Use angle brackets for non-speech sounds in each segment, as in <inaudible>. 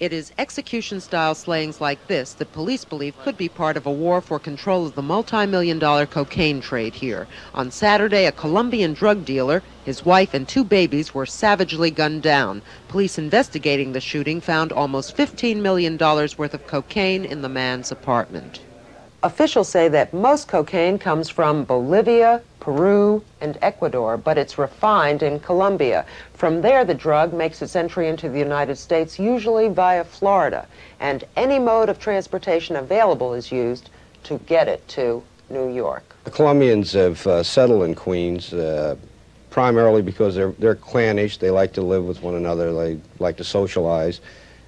It is execution style slayings like this that police believe could be part of a war for control of the multi million dollar cocaine trade here. On Saturday, a Colombian drug dealer, his wife, and two babies were savagely gunned down. Police investigating the shooting found almost $15 million worth of cocaine in the man's apartment. Officials say that most cocaine comes from Bolivia, Peru, and Ecuador, but it's refined in Colombia. From there, the drug makes its entry into the United States, usually via Florida, and any mode of transportation available is used to get it to New York. The Colombians have uh, settled in Queens uh, primarily because they're, they're clannish. They like to live with one another. They like to socialize.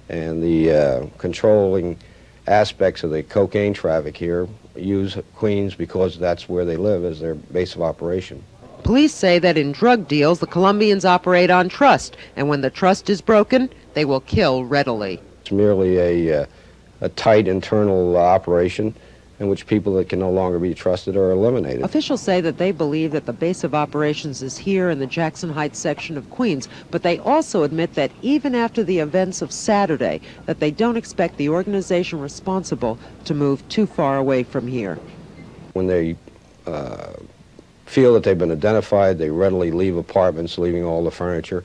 And the uh, controlling aspects of the cocaine traffic here use Queens because that's where they live as their base of operation. Police say that in drug deals, the Colombians operate on trust, and when the trust is broken, they will kill readily. It's merely a, uh, a tight internal uh, operation in which people that can no longer be trusted are eliminated. Officials say that they believe that the base of operations is here in the Jackson Heights section of Queens, but they also admit that even after the events of Saturday, that they don't expect the organization responsible to move too far away from here. When they uh, feel that they've been identified, they readily leave apartments, leaving all the furniture,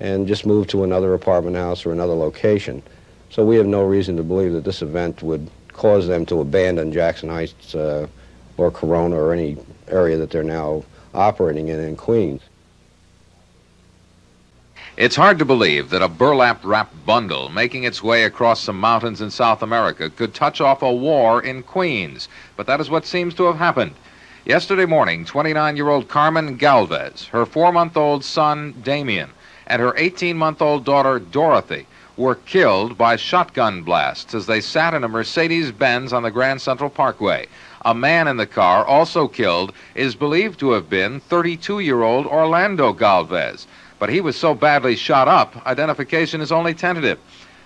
and just move to another apartment house or another location. So we have no reason to believe that this event would cause them to abandon Jackson Heights uh, or Corona or any area that they're now operating in in Queens. It's hard to believe that a burlap wrapped bundle making its way across some mountains in South America could touch off a war in Queens, but that is what seems to have happened. Yesterday morning, 29 year old Carmen Galvez, her four month old son Damien, and her 18 month old daughter Dorothy were killed by shotgun blasts as they sat in a Mercedes Benz on the Grand Central Parkway. A man in the car, also killed, is believed to have been 32 year old Orlando Galvez. But he was so badly shot up, identification is only tentative.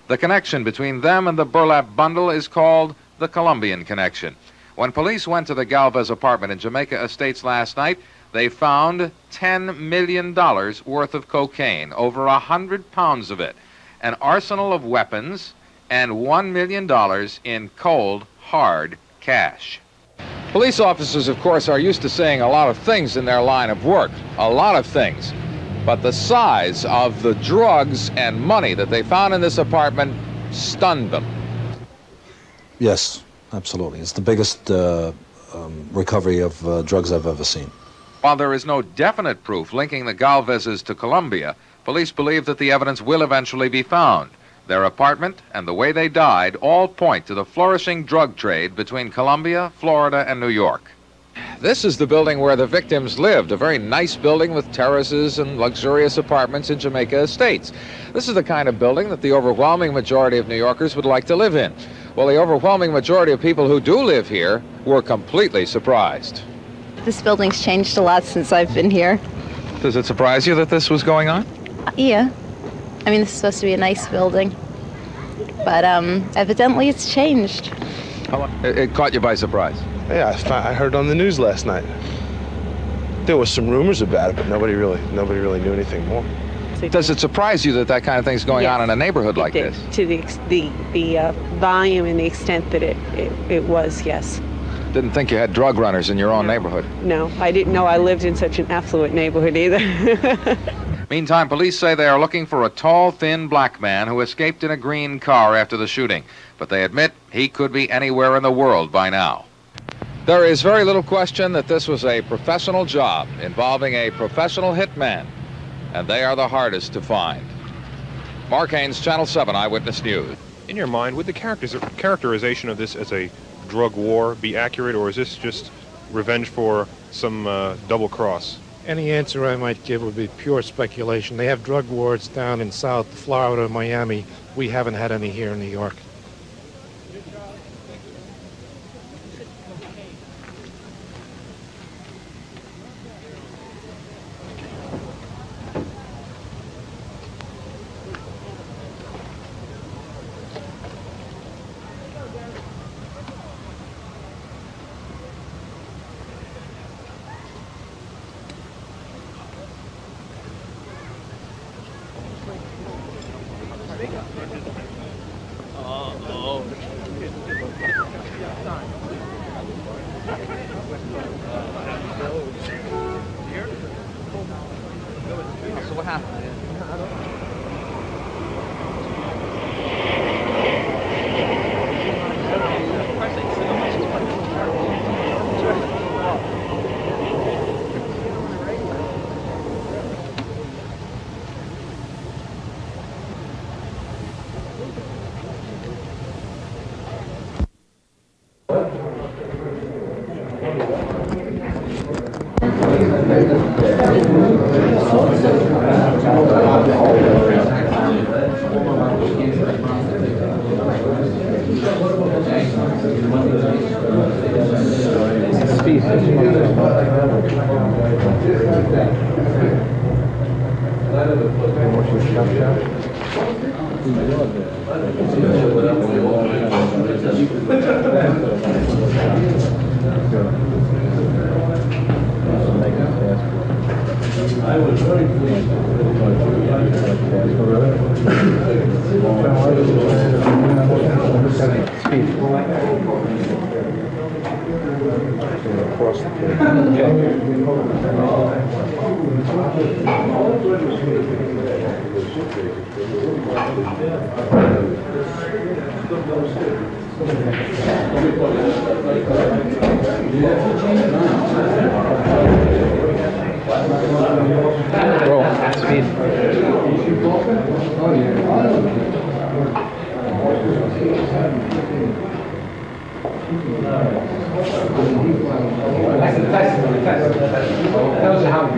The connection between them and the burlap bundle is called the Colombian connection. When police went to the Galvez apartment in Jamaica Estates last night, they found $10 million worth of cocaine, over a 100 pounds of it an arsenal of weapons, and $1 million in cold, hard cash. Police officers, of course, are used to seeing a lot of things in their line of work, a lot of things. But the size of the drugs and money that they found in this apartment stunned them. Yes, absolutely. It's the biggest uh, um, recovery of uh, drugs I've ever seen. While there is no definite proof linking the Galvezes to Colombia, Police believe that the evidence will eventually be found. Their apartment and the way they died all point to the flourishing drug trade between Colombia, Florida, and New York. This is the building where the victims lived, a very nice building with terraces and luxurious apartments in Jamaica Estates. This is the kind of building that the overwhelming majority of New Yorkers would like to live in. Well, the overwhelming majority of people who do live here were completely surprised. This building's changed a lot since I've been here. Does it surprise you that this was going on? Yeah. I mean, this is supposed to be a nice building. But um, evidently it's changed. It, it caught you by surprise? Yeah, I, I heard on the news last night. There was some rumors about it, but nobody really, nobody really knew anything more. Does it surprise you that that kind of thing's going yes, on in a neighborhood like did, this? To the the the uh, volume and the extent that it, it, it was, yes. Didn't think you had drug runners in your own no. neighborhood. No, I didn't know I lived in such an affluent neighborhood either. <laughs> Meantime, police say they are looking for a tall, thin black man who escaped in a green car after the shooting, but they admit he could be anywhere in the world by now. There is very little question that this was a professional job involving a professional hitman, and they are the hardest to find. Mark Haynes, Channel 7 Eyewitness News. In your mind, would the characterization of this as a drug war be accurate, or is this just revenge for some uh, double cross? Any answer I might give would be pure speculation. They have drug wards down in South Florida, Miami. We haven't had any here in New York. ¿verdad? you across the place. Yeah.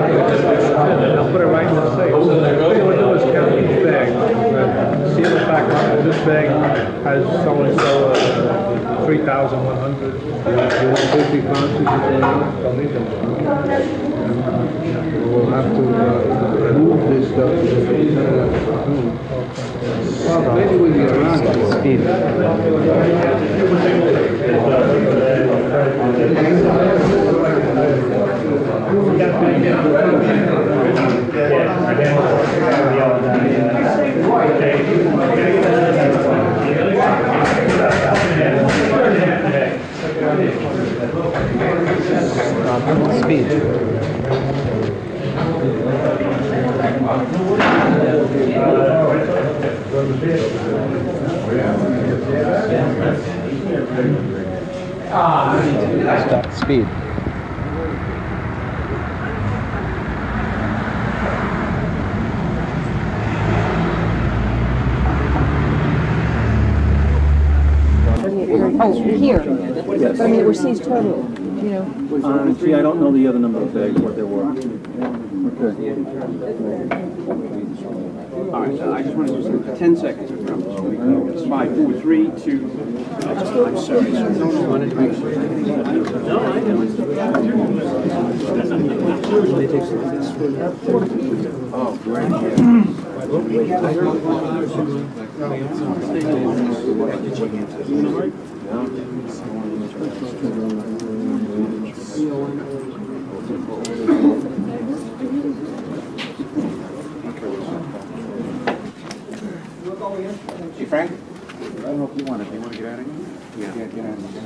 I'll put it right in the safe. All you would do is count each bag. uh, See the back, uh, this bag has so-and-so, uh, three thousand one hundred. You want fifty pounds, don't need them. We'll have to uh, this stuff. Maybe we'll be around at speed. Stop speed. Oh, here. I mean, we're seized total, you know. Uh, gee, I don't know the other number of bags, what they were. Okay. All right, uh, I just want to do 10 seconds. I promise. It's five, four, three, two. I'm sorry. No, no, I wanted to make sure. No, I know. Oh, great. Hey, Frank? I don't know if you want it. Do you want to get out of here? Yeah. Get get out of here.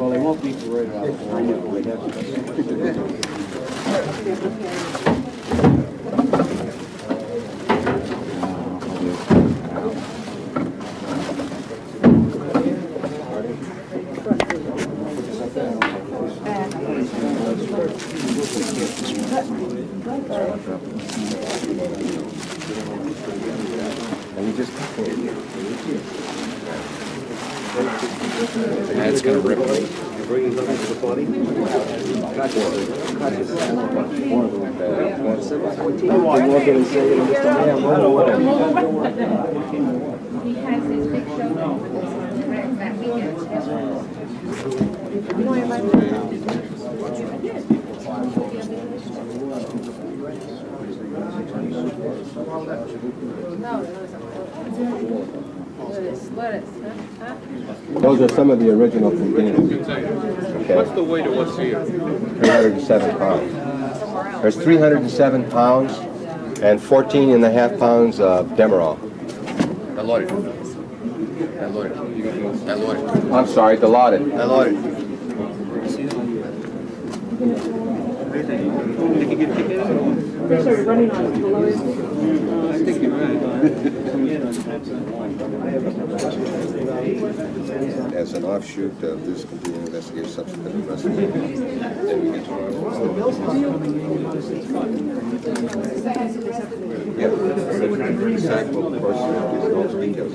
Well, they won't be paraded out. I know, Thank you. Those are some of the original containers. Okay. What's the weight of what's here? 307 pounds. There's 307 pounds and 14 and a half pounds of Demerol. Allora. Allora. Allora. I'm sorry, Allora. As an offshoot of this continuing investigation, subsequent investigation, then we get to our... Yep. Of course, details.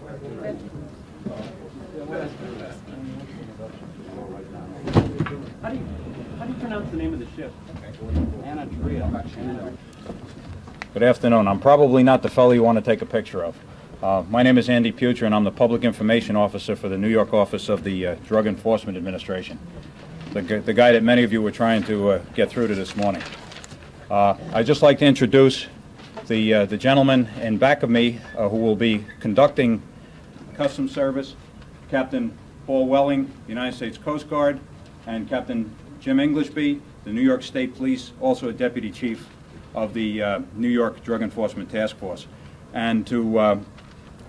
How do you, how do you pronounce the name of the ship? Anadria. Good afternoon. I'm probably not the fellow you want to take a picture of. Uh, my name is Andy Pucher, and I'm the Public Information Officer for the New York office of the uh, Drug Enforcement Administration, the, the guy that many of you were trying to uh, get through to this morning. Uh, I'd just like to introduce the, uh, the gentleman in back of me uh, who will be conducting Customs Service, Captain Paul Welling, United States Coast Guard, and Captain Jim Englishby, the New York State Police, also a Deputy Chief of the uh, New York Drug Enforcement Task Force. And to uh,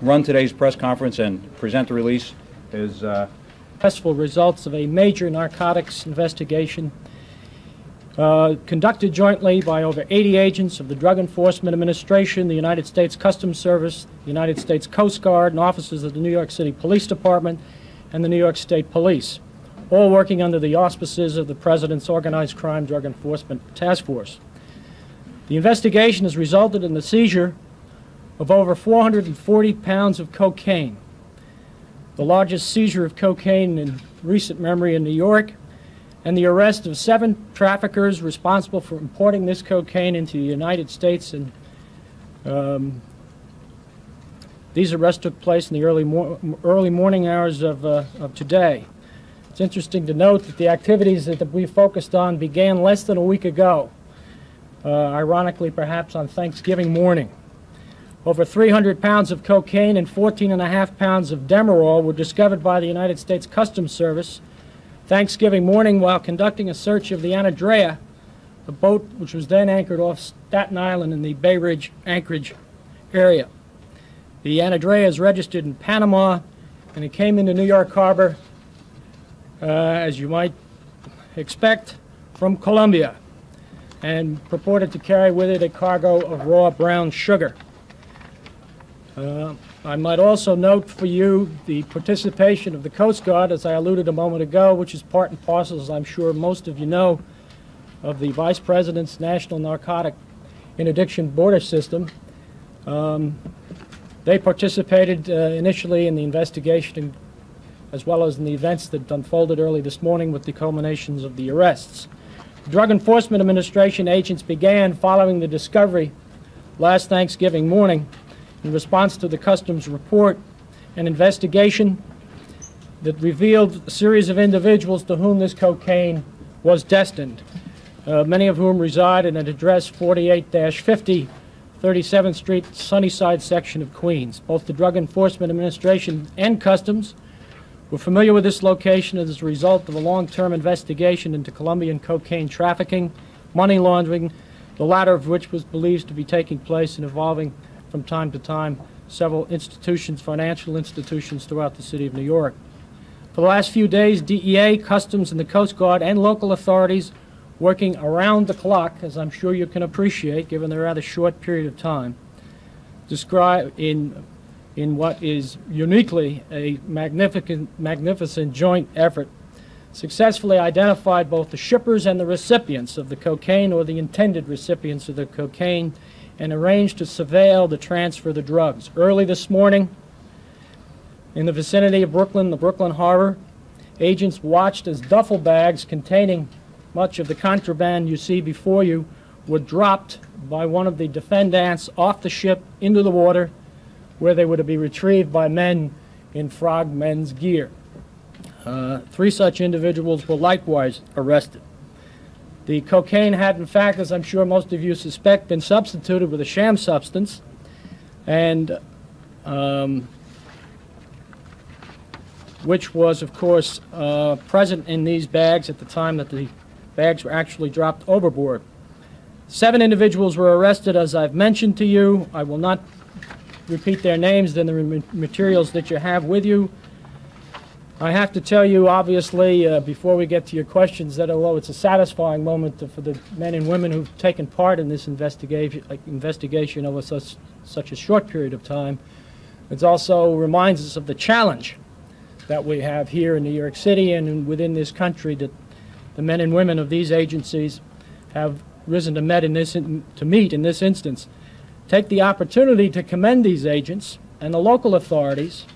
run today's press conference and present the release is uh, successful results of a major narcotics investigation uh, conducted jointly by over 80 agents of the Drug Enforcement Administration, the United States Customs Service, the United States Coast Guard, and officers of the New York City Police Department and the New York State Police, all working under the auspices of the President's Organized Crime Drug Enforcement Task Force. The investigation has resulted in the seizure of over 440 pounds of cocaine, the largest seizure of cocaine in recent memory in New York, and the arrest of seven traffickers responsible for importing this cocaine into the United States. And um, these arrests took place in the early, mor- early morning hours of, uh, of today. It's interesting to note that the activities that we focused on began less than a week ago, uh, ironically, perhaps on Thanksgiving morning. Over 300 pounds of cocaine and 14 and a half pounds of Demerol were discovered by the United States Customs Service Thanksgiving morning while conducting a search of the Anadrea, the boat which was then anchored off Staten Island in the Bay Ridge Anchorage area. The Anadrea is registered in Panama and it came into New York Harbor, uh, as you might expect, from Colombia and purported to carry with it a cargo of raw brown sugar. Uh, I might also note for you the participation of the Coast Guard, as I alluded a moment ago, which is part and parcel, as I'm sure most of you know, of the Vice President's National Narcotic Interdiction Border System. Um, they participated uh, initially in the investigation as well as in the events that unfolded early this morning with the culminations of the arrests. Drug Enforcement Administration agents began following the discovery last Thanksgiving morning in response to the Customs report an investigation that revealed a series of individuals to whom this cocaine was destined, uh, many of whom reside in an address 48-50, 37th Street, Sunnyside section of Queens. Both the Drug Enforcement Administration and Customs were familiar with this location as a result of a long-term investigation into Colombian cocaine trafficking, money laundering, the latter of which was believed to be taking place and involving from time to time several institutions, financial institutions throughout the city of New York. For the last few days, DEA, Customs, and the Coast Guard and local authorities working around the clock, as I'm sure you can appreciate, given the rather short period of time, describe in in what is uniquely a magnificent, magnificent joint effort, successfully identified both the shippers and the recipients of the cocaine or the intended recipients of the cocaine and arranged to surveil the transfer of the drugs. Early this morning, in the vicinity of Brooklyn, the Brooklyn Harbor, agents watched as duffel bags containing much of the contraband you see before you were dropped by one of the defendants off the ship into the water where they were to be retrieved by men in frogmen's gear. Uh, three such individuals were likewise arrested. The cocaine had, in fact, as I'm sure most of you suspect, been substituted with a sham substance, and um, which was, of course, uh, present in these bags at the time that the bags were actually dropped overboard. Seven individuals were arrested, as I've mentioned to you. I will not repeat their names in the materials that you have with you. I have to tell you, obviously, uh, before we get to your questions, that although it's a satisfying moment to, for the men and women who've taken part in this investigation, investigation over such, such a short period of time, it also reminds us of the challenge that we have here in New York City and within this country that the men and women of these agencies have risen to, met in this in, to meet in this instance. Take the opportunity to commend these agents and the local authorities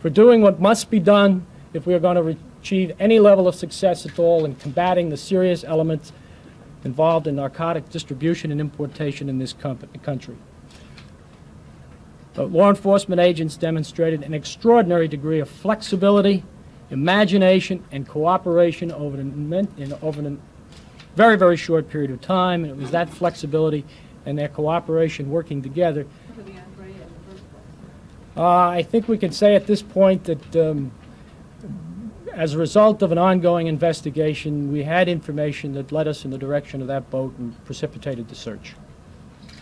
for doing what must be done if we are going to achieve any level of success at all in combating the serious elements involved in narcotic distribution and importation in this country. But law enforcement agents demonstrated an extraordinary degree of flexibility, imagination, and cooperation over an, over a very, very short period of time. And it was that flexibility and their cooperation working together. Uh, I think we can say at this point that um, as a result of an ongoing investigation, we had information that led us in the direction of that boat and precipitated the search.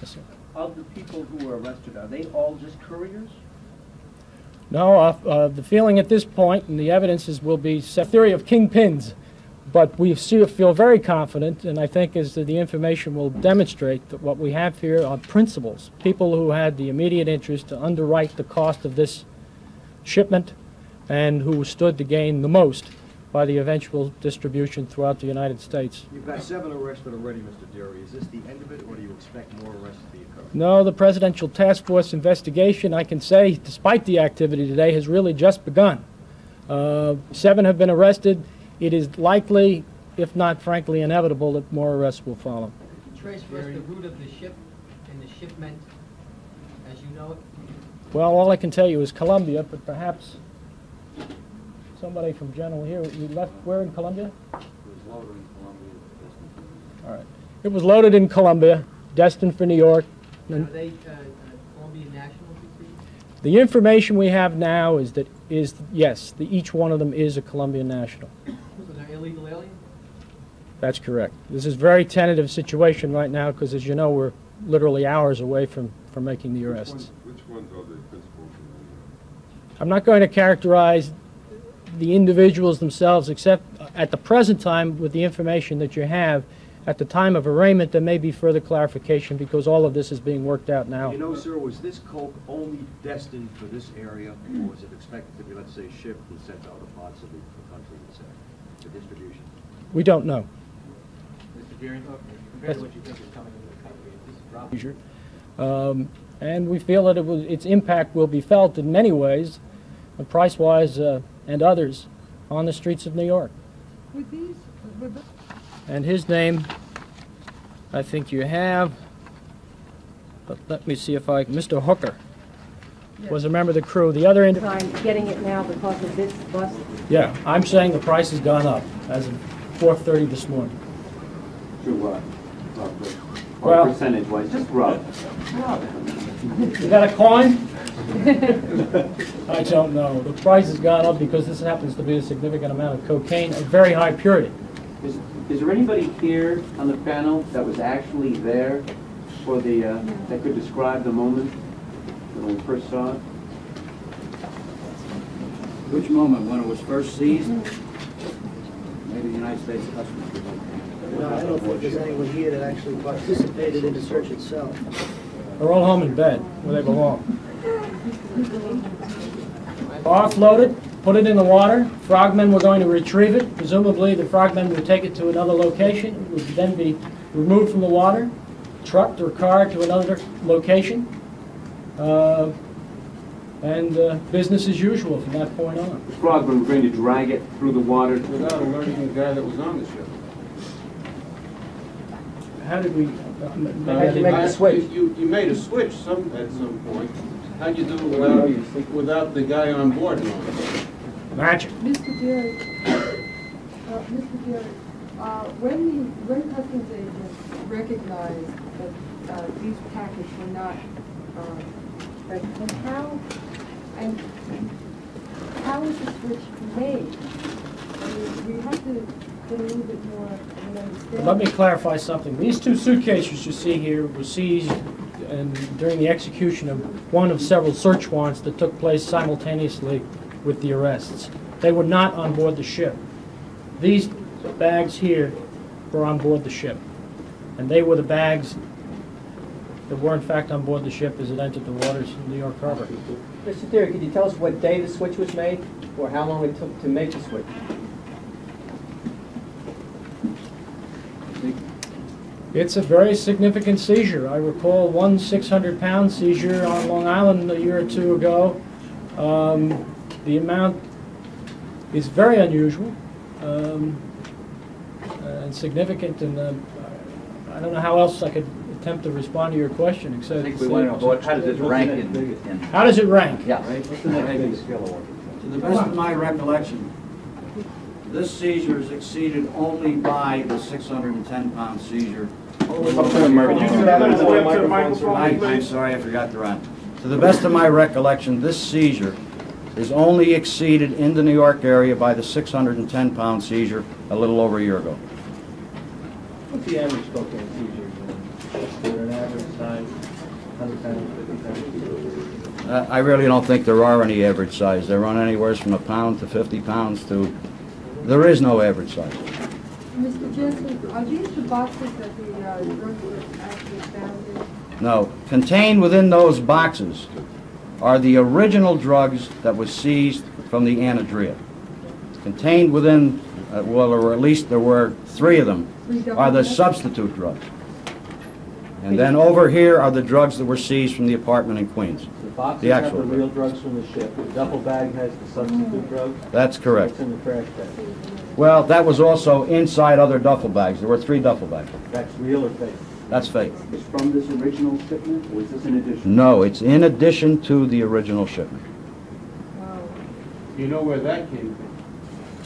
Yes, of the people who were arrested, are they all just couriers? No, uh, uh, the feeling at this point, and the evidences will be a theory of kingpins, but we feel very confident, and I think as the information will demonstrate that what we have here are principals, people who had the immediate interest to underwrite the cost of this shipment and who stood to gain the most by the eventual distribution throughout the United States. You've got seven arrested already, Mr. Deary. Is this the end of it, or do you expect more arrests to occur? No, the Presidential Task Force investigation, I can say, despite the activity today, has really just begun. Uh, seven have been arrested. It is likely, if not frankly inevitable, that more arrests will follow. Trace for us the route of the ship and the shipment as you know it? Well, all I can tell you is Colombia, but perhaps somebody from General here, you left where in Colombia? It was loaded in Colombia. All right. It was loaded in Colombia, destined for New York. Are they uh, uh, Colombian nationals, The information we have now is that is yes, the, each one of them is a Colombian national. So they're illegal aliens? That's correct. This is a very tentative situation right now because, as you know, we're literally hours away from, from making the arrests. Which ones, which ones are the principals? I'm not going to characterize the individuals themselves, except at the present time, with the information that you have, at the time of arraignment, there may be further clarification because all of this is being worked out now. You know, sir, was this coke only destined for this area, or was it expected to be, let's say, shipped and sent to other parts of the country, let's say, for distribution? We don't know. Mr. Deering, compared to what you think is coming into the country, is this Um, and we feel that it will, its impact will be felt in many ways, uh, price-wise uh, and others, on the streets of New York. With these, with And his name, I think you have, but let me see if I, Mr. Hooker was a member of the crew. The other, indi- time getting it now because of this bus. yeah, I'm saying the price has gone up as of 4:30 this morning. To what? Roughly. Well- percentage-wise, just rough. You got a coin? I don't know. The price has gone up because this happens to be a significant amount of cocaine of very high purity. Is, is there anybody here on the panel that was actually there for the, uh, that could describe the moment when we first saw it? Which moment, when it was first seized? Mm-hmm. Maybe the United States Customs would like No, I don't think there's anyone here that actually participated in the search itself. They're all home in bed, where they belong. Offloaded, put it in the water, frogmen were going to retrieve it. Presumably, the frogmen would take it to another location, it would then be removed from the water, trucked or carred to another location, uh, and uh, business as usual from that point on. The frogmen were going to drag it through the water. Without alerting the guy that was on the ship. How did we, uh, Uh, maybe I didn't- you- You, you made a switch some, at some point. How'd you do it without, without the guy on board knowing? Magic. Mr. Jerry, uh, Mr. Jerry, uh, when the, when customs agents recognized that, uh, these packets were not, that, and how, and how was the switch made? I mean, we have to get a little bit more. Let me clarify something. These two suitcases you see here were seized and during the execution of one of several search warrants that took place simultaneously with the arrests. They were not on board the ship. These bags here were on board the ship. And they were the bags were in fact on board the ship as it entered the waters of New York Harbor. Mr. Theory, could you tell us what day the switch was made, or how long it took to make the switch? It's a very significant seizure. I recall one 600-pound seizure on Long Island a year or two ago. Um, The amount is very unusual um, and significant, and uh, I don't know how else I could attempt to respond to your question, except... I think we want to know, what- how does it rank in, in? How does it rank? Yeah. To the best of my recollection, this seizure is exceeded only by the 610-pound seizure. Up to the microphone. Could you do that into the microphone, I- I'm sorry, I forgot to run. To the best of my recollection, this seizure is only exceeded in the New York area by the 610-pound seizure a little over a year ago. What's the average cocaine seizure? Is there an average size, 100 pounds, 50 pounds? Uh, I really don't think there are any average size. They run anywhere from a pound to 50 pounds to, there is no average size. Mr. Jensen, are these the boxes that the, uh, drugs were actually found in? No, contained within those boxes are the original drugs that was seized from the anadria. Contained within, uh, well, or at least there were three of them, are the substitute drugs. And then over here are the drugs that were seized from the apartment in Queens. The boxes The have actual the real drugs from the ship, the duffel bag has the substitute drugs? That's correct. What's in the trash bag? Well, that was also inside other duffel bags. There were three duffel bags. That's real or fake? That's fake. It's from this original shipment, or is this in addition? No, it's in addition to the original shipment. You know where that came from?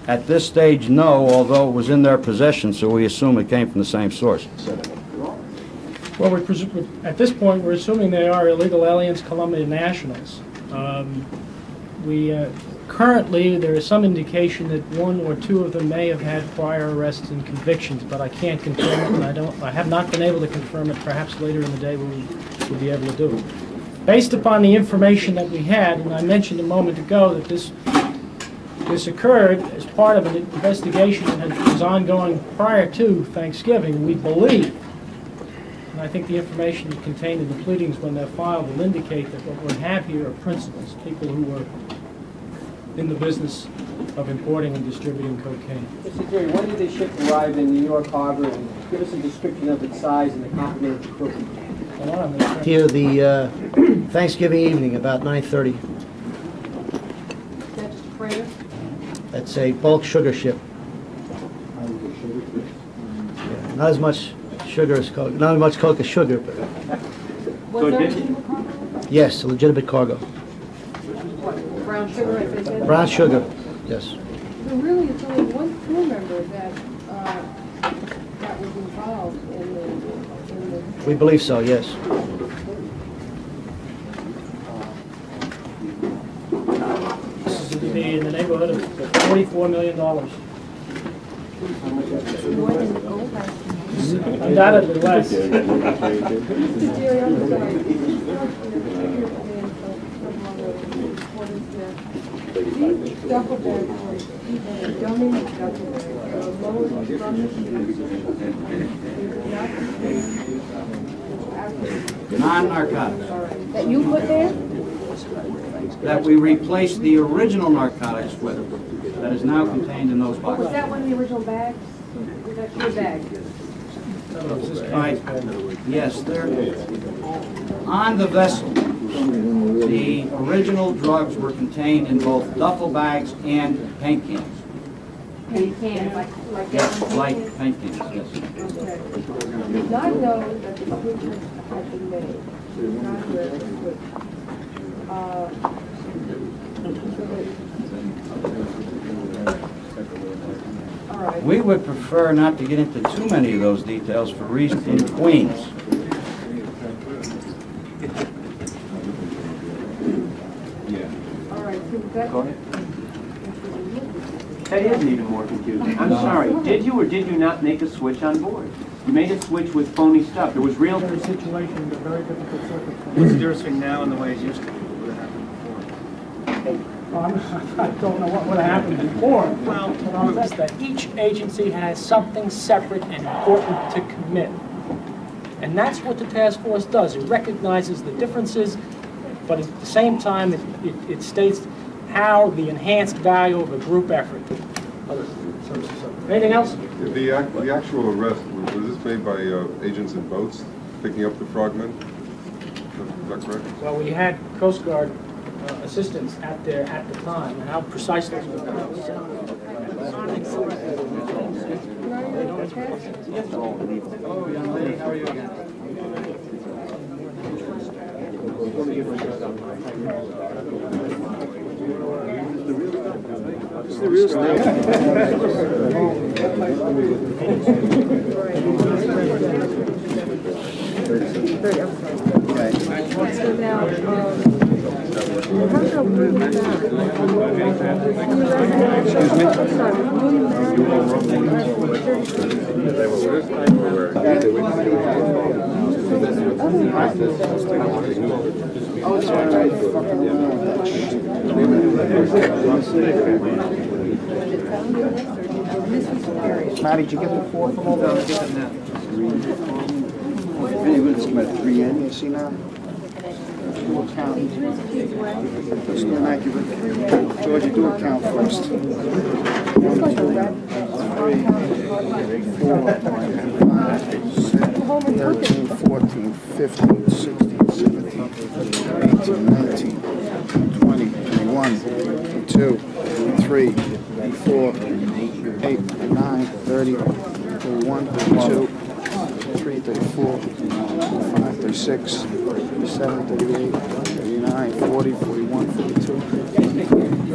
At this stage, no, although it was in their possession, so we assume it came from the same source. Well, we presume, at this point, we're assuming they are illegal aliens, Colombian nationals. Um, We, uh, currently, there is some indication that one or two of them may have had prior arrests and convictions, but I can't confirm it, and I don't, I have not been able to confirm it. Perhaps later in the day, we'll, we'll be able to do it. Based upon the information that we had, and I mentioned a moment ago that this, this occurred as part of an investigation that was ongoing prior to Thanksgiving, we believe and I think the information contained in the pleadings when they're filed will indicate that what we have here are principals, people who were in the business of importing and distributing cocaine. Mr. Theory, when did the ship arrive in New York Harbor, and give us a description of its size and the complement of the crew? Here, the uh, Thanksgiving evening, about 9:30. That's just a freighter? That's a bulk sugar ship. Yeah, Not as much sugar as coke, not as much coke as sugar, but Was that a yes, a legitimate cargo. brown sugar, as they said? Brown sugar, yes. So really, it's only one crew member that, uh, that was involved in the, in the... We believe so, yes. This is to be in the neighborhood of $44 million. Undoubtedly less. Mr. I'm sorry. These duffel bags were donated duffel bags, lowered from the street. They did not contain alcohol. Non-narcotics. That you put there? That we replaced the original narcotics with, that is now contained in those boxes. Was that one of the original bags? Was that your bag? Right. Yes, there, on the vessel, the original drugs were contained in both duffel bags and paint cans. Paint cans, like, like. Yes, that paint cans, yes. Okay. Not know that the switches had been made. Not of the switch. Uh, right. We would prefer not to get into too many of those details for reasons in Queens. All right, so that. Go ahead. That is even more confusing. I'm sorry, did you or did you not make a switch on board? You made a switch with phony stuff. There was real... situation, a very difficult circumstance. It's different <clears throat> now in the way it used to be. What happened before. Well, I'm- <laughs> I don't know what would have happened before. Well, but I'll bet that each agency has something separate and important to commit. And that's what the task force does. It recognizes the differences, but at the same time, it, it, it states how the enhanced value of a group effort. Anything else? The, ac- the actual arrest, was was this made by uh, agents in boats picking up the frogmen? Is that correct? Well, we had Coast Guard assistants at there at the time, and how precise those were. Oh, young lady, how are you again? So now, um, how about moving back? Matty, did you get the four from over there? Hey, we're looking at three N, you see now? do account. go, Mackey, George, you do account first. One, two, three, four, five, 14, 15, 16, 17, 18, 19, 20, 21, 22, 23, 24, 8, 9, 30, 46, 37, 38, 39, 40, 41, 42,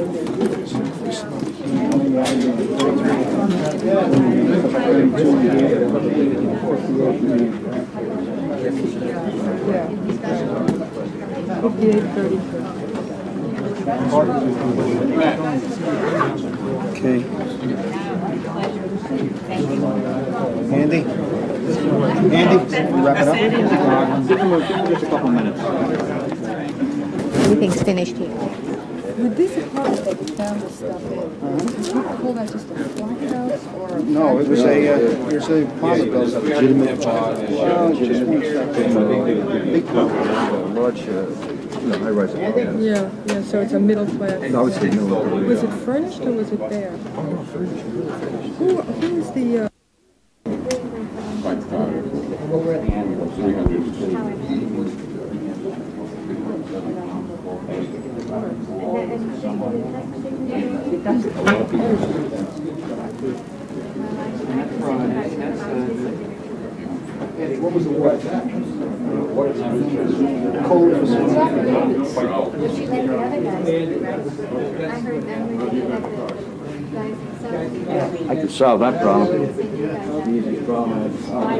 Okay. Andy? Andy? You wrap it up? Give them a- give them just a couple minutes. Everything's finished here. With this apartment that you found this stuff in, would you call that just a flat house or? a No, it was a, uh, it was a apartment building. Legitimate. Well, just one second. Big Large, you know, high-rise apartment. Yeah, yeah, so it's a middle class. No, I would say middle class. Was it furnished or was it there? Who, who is the, uh? What was the word? Code I could solve that problem. Problem.